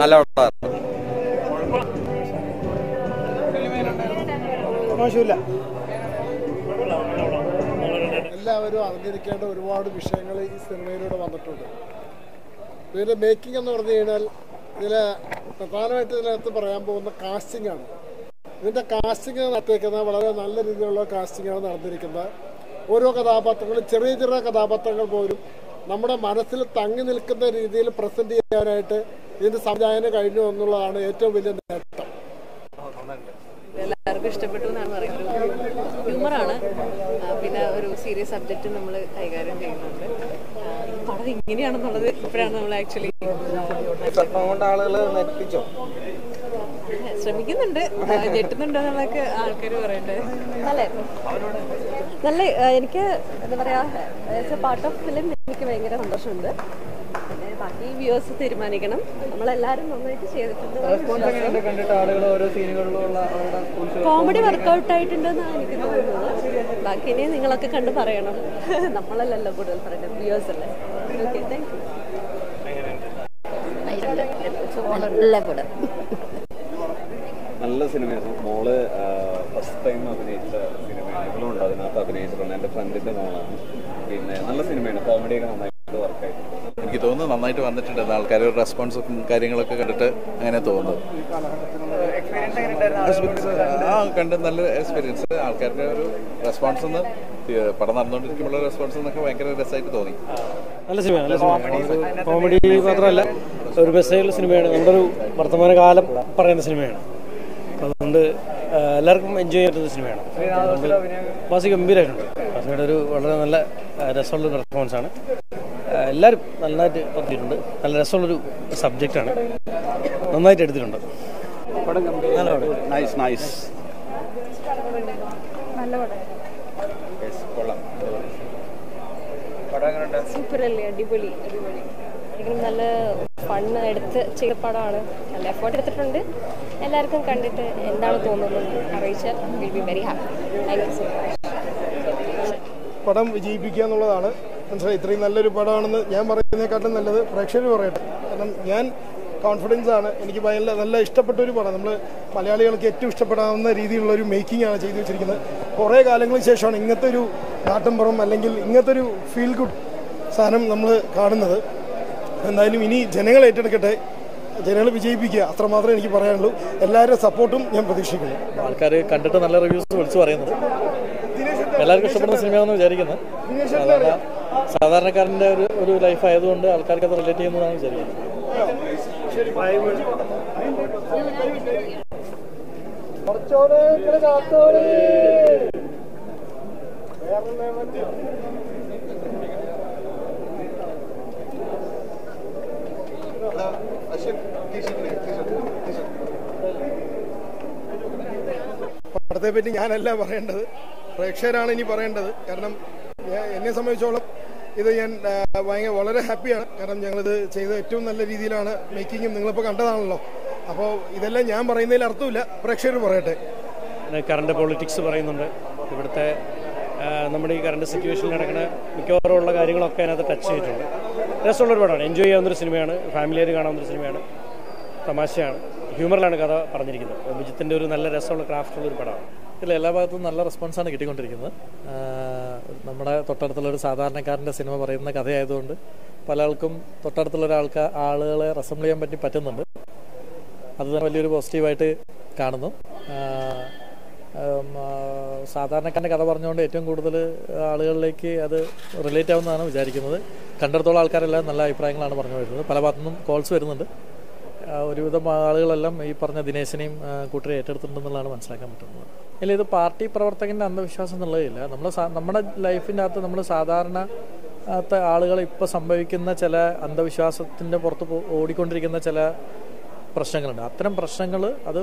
നല്ല മോശമില്ല. എല്ലാവരും അറിഞ്ഞിരിക്കേണ്ട ഒരുപാട് വിഷയങ്ങൾ ഈ സിനിമയിലൂടെ വന്നിട്ടുണ്ട്. ഇതിന്റെ മേക്കിംഗ് എന്ന് പറഞ്ഞു കഴിഞ്ഞാൽ ഇതിലെ പ്രധാനമായിട്ട് ഇതിനകത്ത് പറയാൻ പോകുന്ന കാസ്റ്റിംഗ് ആണ്. ഇതിന്റെ കാസ്റ്റിംഗ് നടത്തിയിരിക്കുന്നത് വളരെ നല്ല രീതിയിലുള്ള കാസ്റ്റിംഗ് ആണ് നടന്നിരിക്കുന്നത്. ഓരോ കഥാപാത്രങ്ങളും ചെറിയ ചെറിയ കഥാപാത്രങ്ങൾ പോലും നമ്മുടെ മനസ്സിൽ തങ്ങി നിൽക്കുന്ന രീതിയിൽ പ്രസന്റ് ചെയ്യാനായിട്ട് ഇതിന്റെ സംവിധായകന് കഴിഞ്ഞു എന്നുള്ളതാണ് ഏറ്റവും വലിയ നേട്ടം. എല്ലാവർക്കും ഇഷ്ടപ്പെട്ടു എന്നാണ് പറയുന്നത്. ഹ്യൂമറാണ് പിന്നെ ഒരു സീരിയസ് സബ്ജക്റ്റ് നമ്മൾ കൈകാര്യം ചെയ്യുന്നുണ്ട്. പടം ഇങ്ങനെയാണെന്നുള്ളത് ഇപ്പോഴാണ് നമ്മൾ ആക്ച്വലി ശ്രമിക്കുന്നുണ്ട്. ഞെട്ടുന്നുണ്ടോ എന്നുള്ളതൊക്കെ ആൾക്കാർ പറയണ്ടേ. അല്ലേ? നല്ല എനിക്ക് എന്താ പറയാ പാർട്ട് ഓഫ് ഫിലിം എനിക്ക് ഭയങ്കര സന്തോഷമുണ്ട്. പിന്നെ ബാക്കി വ്യൂവേഴ്സ് തീരുമാനിക്കണം. നമ്മളെല്ലാരും നന്നായിട്ട് ചെയ്തിട്ടുണ്ട് കണ്ടിട്ട് ആളുകൾ ഓരോ സീനുകളിലുള്ള അവരുടെ കോമഡി വർക്കൗട്ട് ആയിട്ടുണ്ടെന്നാണ് എനിക്ക് തോന്നുന്നത്. ബാക്കി ഇനി നിങ്ങളൊക്കെ കണ്ട് പറയണം. നമ്മളല്ലല്ലോ കൂടുതൽ പറയുന്നത് വ്യൂവേഴ്സ് അല്ലേ? നല്ല പടം. നല്ല സിനിമയായിരുന്നു. മോൾ ഫസ്റ്റ് ടൈം അഭിനയിച്ച സിനിമയാണ്. ഇവളുണ്ട് അതിനകത്ത് അഭിനയിച്ചിട്ടുണ്ട് എന്റെ ഫ്രണ്ടിന്റെ മോളാണ്. പിന്നെ നല്ല സിനിമയാണ്. കോമഡിയൊക്കെ നന്നായിട്ട് വർക്കായിട്ടുണ്ട് എനിക്ക് തോന്നുന്നു നന്നായിട്ട് വന്നിട്ടുണ്ട്. ആൾക്കാരുടെ റെസ്പോൺസും കാര്യങ്ങളൊക്കെ കണ്ടിട്ട് അങ്ങനെ തോന്നുന്നു. എക്സ്പീരിയൻസ് ആ കണ്ട് നല്ല എക്സ്പീരിയൻസ് ആൾക്കാരുടെ ഒരു റെസ്പോൺസ് എന്ന് പടം നടന്നുകൊണ്ടിരിക്കുമ്പോൾ റെസ്പോൺസ് എന്നൊക്കെ ഭയങ്കര രസമായിട്ട് തോന്നി. നല്ല സിനിമയാണ് നല്ല കോമഡി മാത്രമല്ല ഒരു മെസ്സേജുള്ള സിനിമയാണ്. നമ്മുടെ ഒരു വർത്തമാനകാലം പറയുന്ന സിനിമയാണ്. അതുകൊണ്ട് എല്ലാവർക്കും എൻജോയ് ചെയ്യുന്ന സിനിമയാണ്. ബാസി വാസി ഗംഭീരമായിട്ടുണ്ട് വാസിയുടെ ഒരു വളരെ നല്ല രസമുള്ള പെർഫോമൻസ് ആണ്. എല്ലാവരും നന്നായിട്ട് പറഞ്ഞിട്ടുണ്ട്. നല്ല രസമുള്ളൊരു സബ്ജക്റ്റാണ് നന്നായിട്ട് എടുത്തിട്ടുണ്ട്. നല്ല പടം. നൈസ് നൈസ് സൂപ്പർ അല്ലേ അടിപൊളി അടിപൊളി. ഭയങ്കര നല്ല ഫണ്ണ് എടുത്ത് ചെയ്ത പടമാണ്. നല്ല എഫേർട്ട് എടുത്തിട്ടുണ്ട്. എല്ലാവർക്കും കണ്ടിട്ട് എന്താണ് തോന്നുന്നത് അറിയിച്ചാൽ will be very happy thank you so much പടം വിജയിപ്പിക്കുക എന്നുള്ളതാണ്. മനസ്സിലായി? ഇത്രയും നല്ലൊരു പടമാണെന്ന് ഞാൻ പറയുന്നതിനെക്കാട്ടും നല്ലത് പ്രേക്ഷകർ പറയട്ടെ. കാരണം ഞാൻ കോൺഫിഡൻസ് ആണ്. എനിക്ക് ഭയങ്കര നല്ല ഇഷ്ടപ്പെട്ട ഒരു പടം നമ്മൾ മലയാളികൾക്ക് ഏറ്റവും ഇഷ്ടപ്പെടാവുന്ന രീതിയിലുള്ള ഒരു മേക്കിംഗ് ആണ് ചെയ്തു വെച്ചിരിക്കുന്നത്. കുറേ കാലങ്ങൾക്ക് ശേഷമാണ് ഇങ്ങനത്തെ ഒരു നാട്ടിൻപുറം അല്ലെങ്കിൽ ഇങ്ങനത്തെ ഒരു ഫീൽ ഗുഡ് സാധനം നമ്മൾ കാണുന്നത്. എന്തായാലും ഇനി ജനങ്ങൾ ഏറ്റെടുക്കട്ടെ. ജനങ്ങൾ വിജയിപ്പിക്കുക. അത്രമാത്രമേ എനിക്ക് പറയാനുള്ളൂ. എല്ലാവരുടെ സപ്പോർട്ടും ഞാൻ പ്രതീക്ഷിക്കുന്നു. ആൾക്കാർ കണ്ടിട്ട് നല്ല റിവ്യൂസ് വിളിച്ചു പറയുന്നത്. എല്ലാവർക്കും ഇഷ്ടപ്പെടുന്ന സിനിമയാണെന്ന് വിചാരിക്കുന്നത് സാധാരണ സാധാരണക്കാരന്റെ ഒരു ഒരു ലൈഫ് ആയതുകൊണ്ട് ആൾക്കാർക്ക് അത് റിലേറ്റ് ചെയ്യുന്നതാണ് വിചാരിക്കുന്നത് പടത്തെ പറ്റി ഞാനല്ല പറയേണ്ടത്. പ്രേക്ഷകരാണ് ഇനി പറയേണ്ടത്. കാരണം എന്നെ സംബന്ധിച്ചോളം ഇത് ഞാൻ ഭയങ്കര വളരെ ഹാപ്പിയാണ്. കാരണം ഞങ്ങളിത് ചെയ്ത ഏറ്റവും നല്ല രീതിയിലാണ് മേക്കിങ്ങും നിങ്ങളിപ്പോൾ കണ്ടതാണല്ലോ. അപ്പോൾ ഇതെല്ലാം ഞാൻ പറയുന്നതിൽ അർത്ഥമില്ല. പ്രേക്ഷകർ പറയട്ടെ. കറണ്ട് പൊളിറ്റിക്സ് പറയുന്നുണ്ട്. ഇവിടുത്തെ നമ്മുടെ ഈ കറണ്ട് സിറ്റുവേഷനിൽ നടക്കുന്ന മിക്കവാറും ഉള്ള കാര്യങ്ങളൊക്കെ അതിനകത്ത് ടച്ച് ചെയ്തിട്ടുണ്ട്. രസമുള്ളൊരു പടമാണ് എൻജോയ് ചെയ്യാവുന്നൊരു സിനിമയാണ്. ഫാമിലിയായിട്ട് കാണാവുന്നൊരു സിനിമയാണ്. തമാശയാണ്. ഹ്യൂമറിലാണ് കഥ പറഞ്ഞിരിക്കുന്നത്. വിജിത്തിന്റെ ഒരു നല്ല രസമുള്ള ക്രാഫ്റ്റുള്ള ഒരു പടമാണ്. ഇല്ല എല്ലാ ഭാഗത്തും നല്ല റെസ്പോൺസാണ് കിട്ടിക്കൊണ്ടിരിക്കുന്നത്. നമ്മുടെ തൊട്ടടുത്തുള്ള ഒരു സാധാരണക്കാരന്റെ സിനിമ പറയുന്ന കഥയായതുകൊണ്ട് പല ആൾക്കും തൊട്ടടുത്തുള്ള ഒരാൾക്ക് ആളുകളെ റെസംബിൾ ചെയ്യാൻ പറ്റി പറ്റുന്നുണ്ട്. അത് തന്നെ വലിയൊരു പോസിറ്റീവായിട്ട് കാണുന്നു. സാധാരണക്കാരന്റെ കഥ പറഞ്ഞുകൊണ്ട് ഏറ്റവും കൂടുതൽ ആളുകളിലേക്ക് അത് റിലേറ്റ് ആവുന്നതാണ് വിചാരിക്കുന്നത്. കണ്ടിടത്തോളം ആൾക്കാരെല്ലാം നല്ല അഭിപ്രായങ്ങളാണ് പറഞ്ഞു വരുന്നത്. പല ഭാഗത്തുനിന്നും കോൾസ് വരുന്നുണ്ട്. ഒരുവിധം ആളുകളെല്ലാം ഈ പറഞ്ഞ ദിനേശിനെയും കൂട്ടരെ ഏറ്റെടുത്തിട്ടുണ്ടെന്നുള്ളതാണ് മനസ്സിലാക്കാൻ പറ്റുന്നത്. ഇല്ല ഇത് പാർട്ടി പ്രവർത്തകന്റെ അന്ധവിശ്വാസം എന്നുള്ളതില്ല. നമ്മൾ നമ്മുടെ ലൈഫിന്റെ അകത്ത് നമ്മൾ സാധാരണ ആളുകൾ ഇപ്പോൾ സംഭവിക്കുന്ന ചില അന്ധവിശ്വാസത്തിന്റെ പുറത്ത് ഓടിക്കൊണ്ടിരിക്കുന്ന ചില പ്രശ്നങ്ങളുണ്ട്. അത്തരം പ്രശ്നങ്ങൾ അത്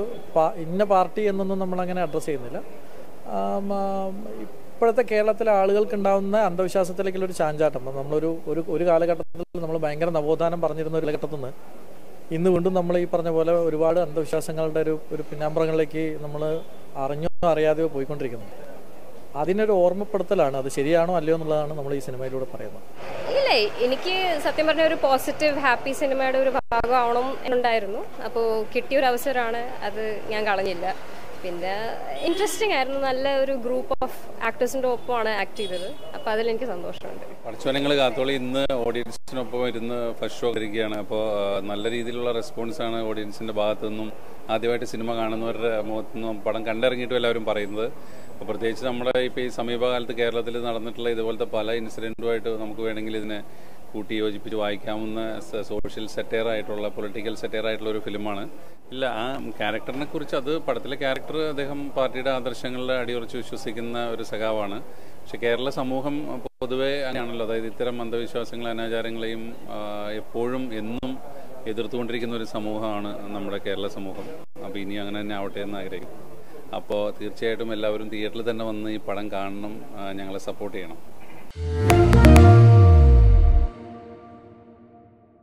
ഇന്ന പാർട്ടി എന്നൊന്നും നമ്മളങ്ങനെ അഡ്രസ്സ് ചെയ്യുന്നില്ല. ഇപ്പോഴത്തെ കേരളത്തിലെ ആളുകൾക്ക് ഉണ്ടാകുന്ന അന്ധവിശ്വാസത്തിലേക്കുള്ള ഒരു ചാഞ്ചാട്ടം. നമ്മളൊരു ഒരു ഒരു കാലഘട്ടത്തിൽ നമ്മൾ ഭയങ്കര നവോത്ഥാനം പറഞ്ഞിരുന്ന ഒരു കാലഘട്ടത്തിൽ നിന്ന് ഇന്ന് വീണ്ടും നമ്മൾ ഈ പറഞ്ഞ പോലെ ഒരുപാട് അന്ധവിശ്വാസങ്ങളുടെ ഒരു ഒരു പിന്നാമ്പുറങ്ങളിലേക്ക് നമ്മൾ അറിഞ്ഞോ അറിയാതെയോ പോയിക്കൊണ്ടിരിക്കുന്നത്. അതിനൊരു ഓർമ്മപ്പെടുത്തലാണ് അത് ശരിയാണോ അല്ലയോ എന്നുള്ളതാണ് നമ്മൾ ഈ സിനിമയിലൂടെ പറയുന്നത്. ഇല്ലേ എനിക്ക് സത്യം പറഞ്ഞ ഒരു പോസിറ്റീവ് ഹാപ്പി സിനിമയുടെ ഒരു ഭാഗമാവണം എന്നുണ്ടായിരുന്നു. അപ്പോൾ കിട്ടിയ ഒരു അവസരമാണ് അത് ഞാൻ കളഞ്ഞില്ല. പിന്നെ ഇൻട്രസ്റ്റിംഗ് ആയിരുന്നു. നല്ല ഒരു ഗ്രൂപ്പ് ഓഫ് ആക്ടേഴ്സിന്റെ ഒപ്പമാണ് ആക്ട് ചെയ്തത്. അപ്പൊ അതിൽ എനിക്ക് സന്തോഷമുണ്ട്. പഠിച്ചവനങ്ങൾ കാത്തോളി ഇന്ന് ഓഡിയൻസിനൊപ്പം ഇരുന്ന് ഫസ്റ്റ് ഷോ ഇരിക്കുകയാണ് അപ്പോൾ നല്ല രീതിയിലുള്ള റെസ്പോൺസ് ആണ് ഓഡിയൻസിന്റെ ഭാഗത്തു നിന്നും ആദ്യമായിട്ട് സിനിമ കാണുന്നവരുടെ മുഖത്തു നിന്നും പടം കണ്ടിറങ്ങിയിട്ടും എല്ലാവരും പറയുന്നത്. അപ്പോൾ പ്രത്യേകിച്ച് നമ്മുടെ ഇപ്പോൾ ഈ സമീപകാലത്ത് കേരളത്തിൽ നടന്നിട്ടുള്ള ഇതുപോലത്തെ പല ഇൻസിഡന്റുമായിട്ട് നമുക്ക് വേണമെങ്കിൽ ഇതിനെ കൂട്ടി യോജിപ്പിച്ച് വായിക്കാവുന്ന സോഷ്യൽ സെറ്റയർ ആയിട്ടുള്ള പൊളിറ്റിക്കൽ സെറ്റയർ ആയിട്ടുള്ള ഒരു ഫിലിമാണ്. ഇല്ല ആ ക്യാരക്ടറിനെ കുറിച്ച് അത് പടത്തിലെ ക്യാരക്ടർ അദ്ദേഹം പാർട്ടിയുടെ ആദർശങ്ങളിൽ അടിയുറച്ച് വിശ്വസിക്കുന്ന ഒരു സഖാവാണ്. പക്ഷെ കേരള സമൂഹം പൊതുവേ അങ്ങനെയാണല്ലോ. അതായത് ഇത്തരം അന്ധവിശ്വാസങ്ങൾ അനാചാരങ്ങളെയും എപ്പോഴും എന്നും എതിർത്തുകൊണ്ടിരിക്കുന്ന ഒരു സമൂഹമാണ് നമ്മുടെ കേരള സമൂഹം. അപ്പോൾ ഇനി അങ്ങനെ തന്നെ ആവട്ടെ എന്ന് ആഗ്രഹിക്കും അപ്പോൾ തീർച്ചയായിട്ടും എല്ലാവരും തിയേറ്ററിൽ തന്നെ വന്ന് ഈ പടം കാണണം ഞങ്ങളെ സപ്പോർട്ട് ചെയ്യണം.